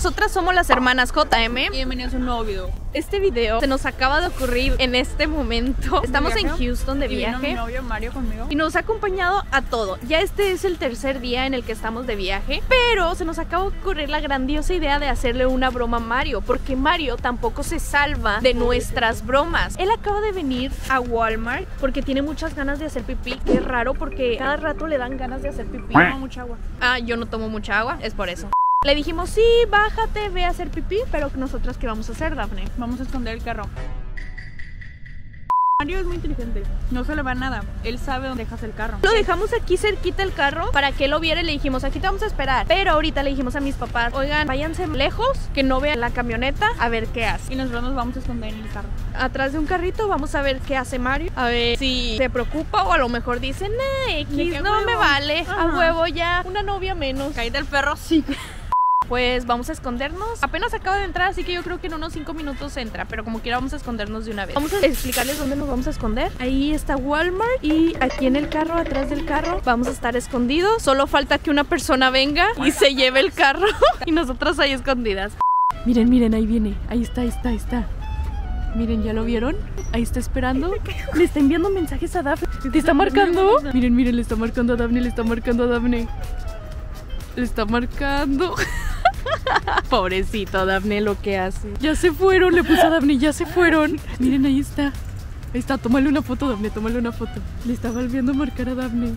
Nosotras somos las hermanas JM. Bienvenidos a un nuevo video. Este video se nos acaba de ocurrir en este momento. Estamos en viaje? Houston de Y vino mi viaje. novio Mario conmigo. Y nos ha acompañado a todo. Ya este es el tercer día en el que estamos de viaje. Pero se nos acaba de ocurrir la grandiosa idea de hacerle una broma a Mario. Porque Mario tampoco se salva de nuestras bromas. Él acaba de venir a Walmart porque tiene muchas ganas de hacer pipí. Es raro porque cada rato le dan ganas de hacer pipí. Toma mucha agua. Ah, yo no tomo mucha agua, es por eso. Le dijimos, sí, bájate, ve a hacer pipí, pero nosotras qué vamos a hacer, Dafne. Vamos a esconder el carro. Mario es muy inteligente. No se le va nada. Él sabe dónde dejas el carro. Lo dejamos aquí cerquita el carro para que él lo viera y le dijimos, aquí te vamos a esperar. Pero ahorita le dijimos a mis papás, oigan, váyanse lejos, que no vean la camioneta, a ver qué hace. Y nosotros nos vamos a esconder en el carro. Atrás de un carrito vamos a ver qué hace Mario, a ver si se preocupa o a lo mejor dice, nah, ¿De X, no me vale, a Ajá. huevo ya, una novia menos. Caída del perro, sí. Pues vamos a escondernos. Apenas acaba de entrar, así que yo creo que en unos 5 minutos entra. Pero como quiera, vamos a escondernos de una vez. Vamos a explicarles dónde nos vamos a esconder. Ahí está Walmart. Y aquí en el carro, atrás del carro, vamos a estar escondidos. Solo falta que una persona venga y se lleve el carro. y nosotras ahí escondidas. Miren, miren, ahí viene. Ahí está, ahí está, ahí está. Miren, ¿ya lo vieron? Ahí está esperando. Le está enviando mensajes a Daphne. ¿Te está marcando? Miren, miren, le está marcando a Daphne, le está marcando a Daphne. Le está marcando. Pobrecito Daphne lo que hace. Ya se fueron, le puse a Daphne, ya se fueron. Miren, ahí está. Ahí está, tómale una foto, Daphne, tómale una foto. Le está volviendo a marcar a Daphne.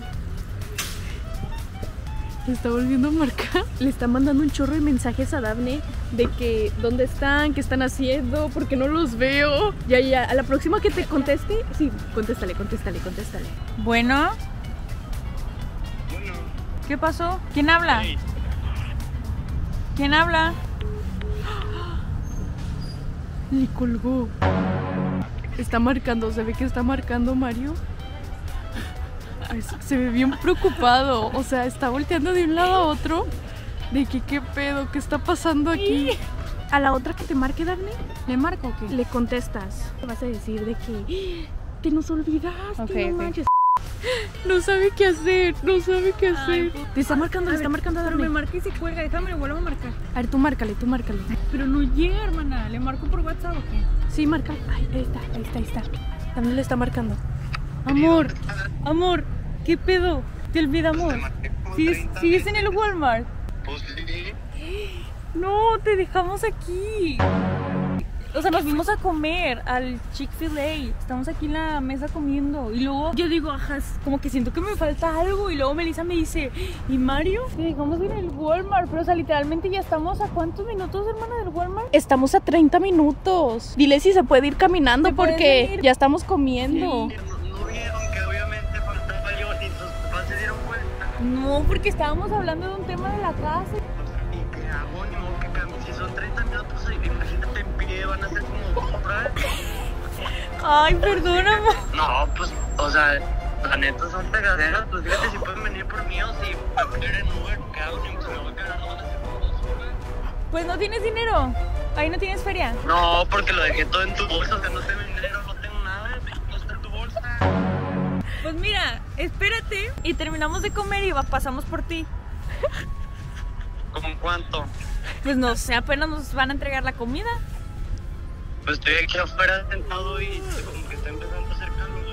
Le está volviendo a marcar. Le está mandando un chorro de mensajes a Daphne de que dónde están, qué están haciendo, porque no los veo. Ya, ya, a la próxima que te conteste, sí, contéstale, contéstale, contéstale. Bueno. ¿Qué pasó? ¿Quién habla? ¿Quién habla? Le colgó. Está marcando, se ve que está marcando Mario. Ay, se- ve bien preocupado. O sea, está volteando de un lado a otro. De que qué pedo, qué está pasando aquí. A la otra que te marque, Daphne, ¿Le marco o qué? le contestas. Te vas a decir de que te nos olvidaste, Ok, no manches. No sabe qué hacer, no sabe qué hacer. puta. Te está marcando, le está marcando a Pero me marca y se cuelga. Déjame, le vuelvo a marcar. A ver, tú márcale, tú márcale. Pero no llega, hermana. ¿Le marco por WhatsApp o qué? Sí, marca. Ay, ahí está, ahí está, ahí está. Daphne le está marcando. Amor, Amor, ¿qué pedo? ¿Te olvidamos? ¿Sigues, sigues en el Walmart? Pues sí. No, te dejamos aquí. O sea, nos fuimos a comer al Chick-fil-A. Estamos aquí en la mesa comiendo. Y luego yo digo, ajá, como que siento que me falta algo. Y luego Melissa me dice, ¿y Mario? Te dejamos en el Walmart. Pero, o sea, literalmente ya estamos a cuántos minutos, hermana, del Walmart. Estamos a 30 minutos. Dile si se puede ir caminando ¿Se puede porque ir? ya estamos comiendo. No, no vieron que obviamente faltaba yo y tus papás se dieron cuenta. No, porque estábamos hablando de un tema de la casa. Ay, perdóname. No, pues, o sea, la neta son pegaderas. Pues fíjate si pueden venir por mí o si me quieren Uber. ¿Qué hago? Ni se me va a quedar no van a ser como dos horas. Pues no tienes dinero. Ahí no tienes feria. No, porque lo dejé todo en tu bolsa. O sea, no tengo dinero, no tengo nada. No está en tu bolsa. Pues mira, espérate y terminamos de comer y va- pasamos por ti. ¿Cómo cuánto? Pues no sé, apenas nos van a entregar la comida. Pues estoy aquí afuera sentado y como que está empezando a hacer calor.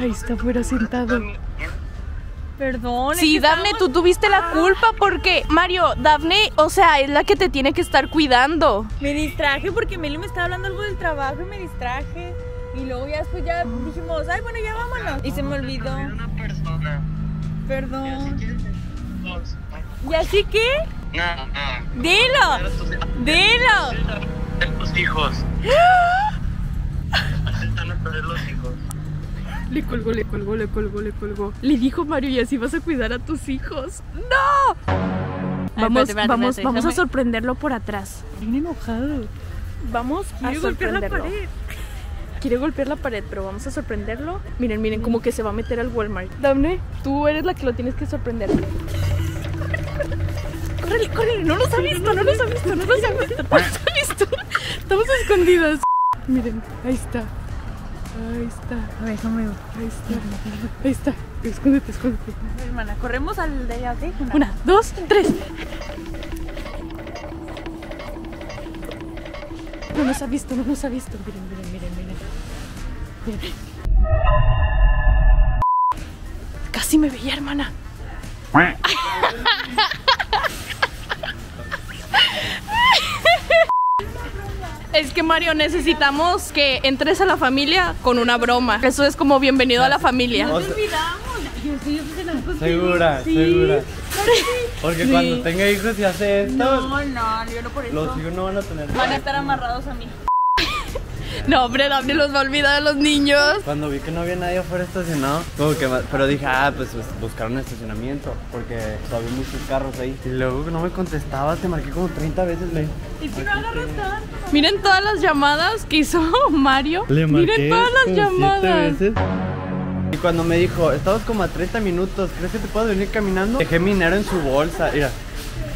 Ahí está afuera sentado. Perdón. Sí, Dafne, tú tuviste la culpa porque, Mario, Dafne, o sea, es la que te tiene que estar cuidando. Me distraje porque Meli me estaba hablando algo del trabajo y me distraje. Y luego ya después ya dijimos, ay, bueno, ya vámonos. Y se me olvidó. Era una persona. Perdón. Dos. ¿Y así qué? No, no. Dilo. Dilo. Era tus hijos. Así están a perder los hijos. Le colgó, le colgó, le colgó, le colgó. Le dijo Mario, y así vas a cuidar a tus hijos. ¡No! Vamos, espérate, espérate, vamos, espérate, vamos a sorprenderlo por atrás. Bien enojado. Vamos a golpear la sorprenderlo. pared. Quiere golpear la pared, pero vamos a sorprenderlo. Miren, miren, como que se va a meter al Walmart. Dafne, tú eres la que lo tienes que sorprender. Córrele, córrele, no nos ha visto, no nos ha visto, no nos ha visto, Estamos escondidas. Miren, ahí está. Ahí está. A ver, déjame ver. Ahí está. Ahí está. Escóndete, escóndete. Hermana, corremos al de allá, ¿sí? Una, Una dos, tres. No nos ha visto, no nos ha visto. Miren, miren, miren, miren. miren. Casi me veía, hermana. Es que Mario, necesitamos que entres a la familia con una broma. Eso es como bienvenido a la familia. Sea, olvidamos. Yo estoy obsesionada contigo. segura, Sí. segura. Porque cuando tenga hijos y hace esto, No, no, yo no por eso. los hijos no van a tener. Van a estar amarrados a mí. No, hombre, Daphne los va a olvidar a los niños. Cuando vi que no había nadie afuera estacionado, como que pero dije, ah, pues, pues, buscar un estacionamiento, porque había muchos carros ahí. Y luego no me contestaba, te marqué como 30 veces, le Es que no agarras tanto. Miren todas las llamadas que hizo Mario. Miren todas las llamadas. Y cuando me dijo, estamos como a 30 minutos, ¿crees que te puedo venir caminando? Dejé mi dinero en su bolsa, mira,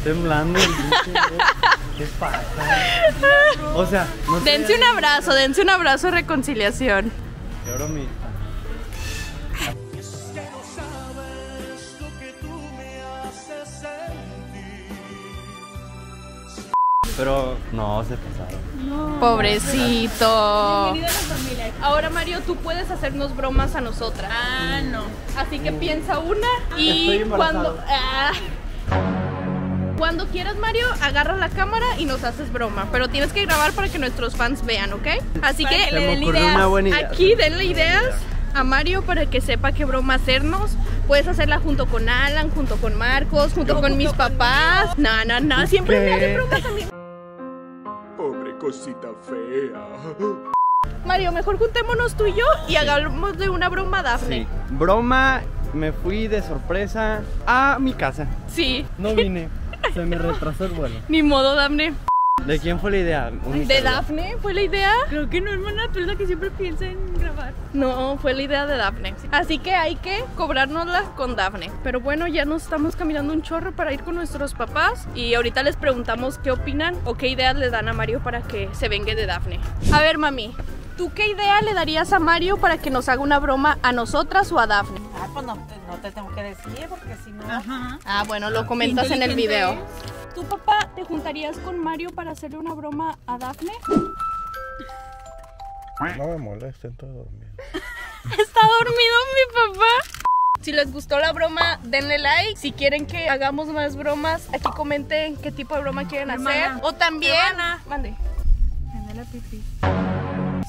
temblando. ¿Qué pasa? O sea, no sé. Dense un abrazo, dense un abrazo de reconciliación. Qué bromista. Pero no, se pasaron. Pobrecito. La familia. Ahora Mario, tú puedes hacernos bromas a nosotras. Ah, no. Así que piensa una y Estoy cuando ah. Cuando quieras Mario, agarra la cámara y nos haces broma, pero tienes que grabar para que nuestros fans vean, ¿ok? Así que le den ideas. idea. aquí denle ideas a Mario para que sepa qué broma hacernos. Puedes hacerla junto con Alan, junto con Marcos, junto con mis papás. No, no, no, siempre me ¿Qué? hacen bromas a mí. Pobre cosita fea. Mario, mejor juntémonos tú y yo y hagamos de una broma a Dafne. Sí. Broma, me fui de sorpresa a mi casa. Sí. No vine. Se me retrasó el vuelo. Ni modo, Dafne. ¿De quién fue la idea? ¿De. Dafne fue la idea? Creo que no, hermana. Tú eres la que siempre piensa en grabar. No, fue la idea de Dafne. Así que hay que cobrárnosla con Dafne. Pero bueno, ya nos estamos caminando un chorro para ir con nuestros papás. Y ahorita les preguntamos qué opinan o qué ideas le dan a Mario para que se vengue de Dafne. A ver, mami, ¿tú qué idea le darías a Mario para que nos haga una broma a nosotras o a Dafne? Ah, pues no, te- no te tengo que decir porque si no. Ajá. Ah, bueno, lo comentas en el video. ¿Tu papá te juntarías con Mario para hacerle una broma a Dafne? No me molesten, estoy dormido. Está dormido mi papá. Si les gustó la broma, denle like. Si quieren que hagamos más bromas, aquí comenten qué tipo de broma quieren Hermana. hacer. O también. Hermana. Mande. Anda la pipí.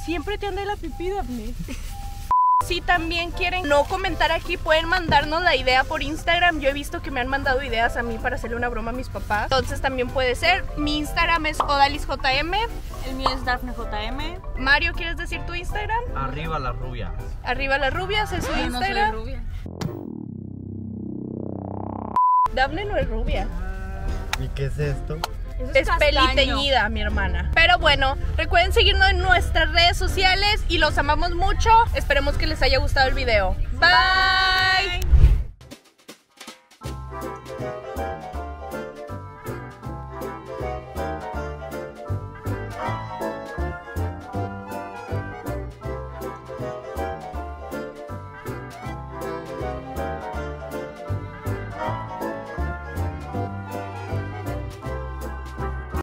Siempre te ande la pipí, Daphne. Si también quieren no comentar aquí, pueden mandarnos la idea por Instagram. Yo he visto que me han mandado ideas a mí para hacerle una broma a mis papás. Entonces también puede ser. Mi Instagram es OdalisJM. El mío es Daphne JM. Mario, ¿quieres decir tu Instagram? Arriba la rubia. Arriba las rubias es su Yo no soy Instagram. rubia. Daphne no es rubia. ¿Y qué es esto? Eso Es castaño. peliteñida, mi hermana. Pero bueno, recuerden seguirnos en nuestras redes sociales y los amamos mucho. Esperemos que les haya gustado el video. Bye.